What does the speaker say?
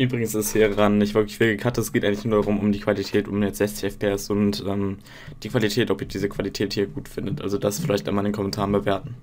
Übrigens ist hier ran nicht wirklich viel gecuttet, es geht eigentlich nur darum, um die Qualität, um jetzt 60 FPS und ähm, die Qualität, ob ihr diese Qualität hier gut findet. Also das vielleicht einmal in den Kommentaren bewerten.